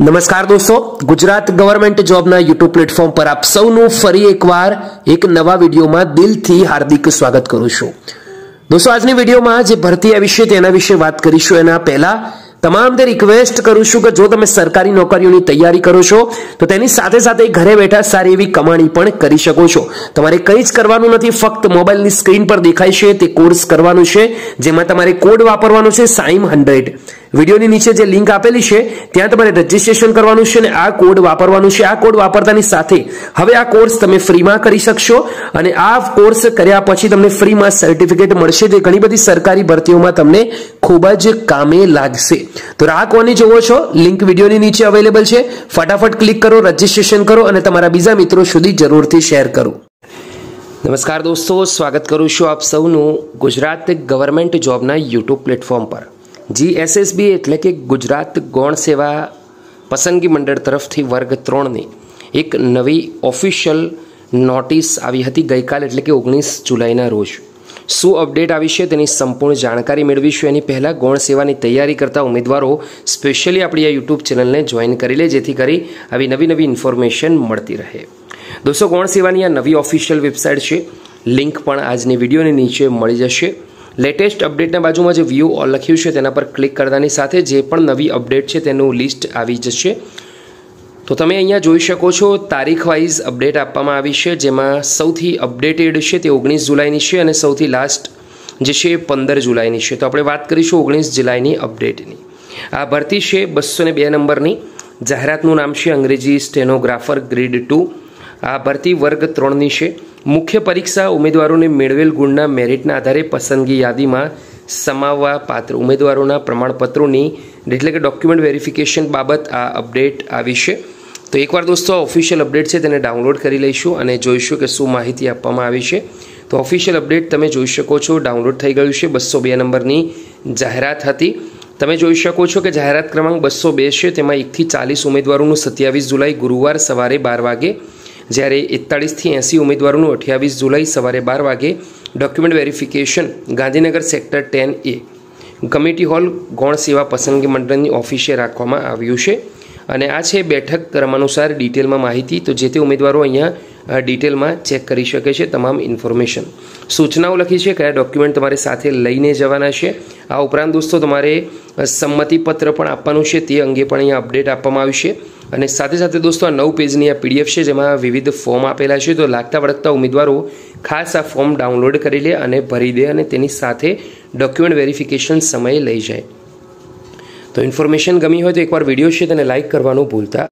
નમસ્કાર દોસ્તો, ગુજરાત ગવર્મેન્ટ જોબના યુટ્યુબ પ્લેટફોર્મ પર આપ સૌનું ફરી એકવાર એક નવા વિડીયોમાં દિલથી હાર્દિક સ્વાગત કરું છું. દોસ્તો, આજની વિડીયોમાં જે ભરતી આવી છે તેના વિશે વાત કરીશું. એના પહેલા તમામને રિક્વેસ્ટ કરું છું કે જો તમે સરકારી નોકરીઓની તૈયારી કરો છો, તો તેની સાથે સાથે ઘરે બેઠા સારી એવી કમાણી પણ કરી શકો છો. તમારે કંઈ જ કરવાનું નથી, ફક્ત મોબાઈલની સ્ક્રીન પર દેખાય છે, તે કોર્સ કરવાનું છે, જેમાં તમારે કોડ વાપરવાનો છે સાઈમ હંડ્રેડ. વિડીયોની નીચે જે લિંક આપેલી છે, ત્યાં તમારે રજીસ્ટ્રેશન કરવાનું છે અને આ કોડ વાપરવાનું છે. આ કોડ વાપરતાની સાથે હવે આ કોર્સ તમે ફ્રીમાં કરી શકશો અને આ કોર્સ કર્યા પછી તમને ફ્રીમાં સર્ટિફિકેટ મળશે જે ઘણી બધી સરકારી ભરતીઓમાં તમને ખૂબ જ કામે લાગશે. તો રાહ કોની જોવો છો? લિંક વિડીયોની નીચે અવેલેબલ છે. ફટાફટ ક્લિક કરો, રજીસ્ટ્રેશન કરો અને તમારા બીજા મિત્રો સુધી જરૂરથી શેર કરો. નમસ્કાર દોસ્તો, સ્વાગત કરું છું આપ સૌનું ગુજરાત ગવર્મેન્ટ જોબના યુટ્યુબ પ્લેટફોર્મ પર. જીએસએસબી એટલે કે ગુજરાત ગૌણ સેવા પસંદગી મંડળ તરફથી વર્ગ ત્રણની એક નવી ઓફિશિયલ નોટિસ આવી હતી ગઈકાલ એટલે કે ઓગણીસ જુલાઈના રોજ. શું અપડેટ આવી છે તેની સંપૂર્ણ જાણકારી મેળવીશું. એની પહેલાં ગૌણ સેવાની તૈયારી કરતા ઉમેદવારો સ્પેશિયલી આપણી આ યુટ્યુબ ચેનલને જોઈન કરી લે, જેથી કરી આવી નવી નવી ઇન્ફોર્મેશન મળતી રહે. દોસ્તો, ગૌણ સેવાની આ નવી ઓફિશિયલ વેબસાઇટ છે. લિંક પણ આજની વિડીયોની નીચે મળી જશે. લેટેસ્ટ અપડેટના બાજુમાં જે વ્યૂ ઓલ લખ્યું છે, તેના પર ક્લિક કરતાની સાથે જે પણ નવી અપડેટ છે, તેનું લિસ્ટ આવી જશે. તો તમે અહીંયા જોઈ શકો છો તારીખ વાઇઝ અપડેટ આપવામાં આવી છે, જેમાં સૌથી અપડેટેડ છે તે ઓગણીસ જુલાઈની છે અને સૌથી લાસ્ટ જે છે પંદર જુલાઈની છે. તો આપણે વાત કરીશું ઓગણીસ જુલાઈની અપડેટની આ ભરતી છે બસો બે નંબરની. જાહેરાતનું નામ છે અંગ્રેજી સ્ટેનોગ્રાફર ગ્રેડ ટુ આ ભરતી વર્ગ ત્રણની છે. મુખ્ય પરીક્ષા ઉમેદવારોને મેળવેલ ગુણના મેરિટના આધારે પસંદગી યાદીમાં સમાવવા પાત્ર. ઉમેદવારોના પ્રમાણપત્રોની એટલે કે ડોક્યુમેન્ટ વેરિફિકેશન બાબત આ અપડેટ આવી છે. તો એકવાર દોસ્તો ઓફિશિયલ અપડેટ છે તેને ડાઉનલોડ કરી લઈશું અને જોઈશું કે શું માહિતી આપવામાં આવી છે. તો ઓફિશિયલ અપડેટ તમે જોઈ શકો છો, ડાઉનલોડ થઈ ગયું છે બસો બે નંબરની જાહેરાત હતી. તમે જોઈ શકો છો કે જાહેરાત ક્રમાંક બસો બે છે, તેમાં એકથી ચાલીસ ઉમેદવારોનું સત્યાવીસ જુલાઈ ગુરુવાર સવારે બાર વાગે જ્યારે એકતાળીસથી એંસી ઉમેદવારોનું અઠ્યાવીસ જુલાઈ સવારે બાર વાગે document verification Gandhinagar sector ten A committee hall ગૌણ સેવા પસંદગી મંડળની ઓફિસે રાખવામાં આવ્યું છે. અને આ છે બેઠક ક્રમાનુસાર ડિટેલમાં માહિતી. તો જે તે ઉમેદવારો અહીંયા ડિટેલમાં ચેક કરી શકે છે તમામ ઇન્ફોર્મેશન સૂચનાઓ લખી છે, કયા ડોક્યુમેન્ટ તમારે સાથે લઈને જવાના છે. આ ઉપરાંત દોસ્તો, તમારે સંમતિપત્ર પણ આપવાનું છે, તે અંગે પણ અહીંયા અપડેટ આપવામાં આવશે અને સાથે સાથે દોસ્તો, આ નવ પેજની આ પીડીએફ છે, જેમાં વિવિધ ફોર્મ આપેલા છે. તો લાગતા વળગતા ઉમેદવારો ખાસ આ ફોર્મ ડાઉનલોડ કરી લે અને ભરી દે અને તેની સાથે ડોક્યુમેન્ટ વેરિફિકેશન સમયે લઈ જાય. તો ઇન્ફોર્મેશન ગમી હોય તો એકવાર વીડિયો છે તેને લાઇક કરવાનું ભૂલતા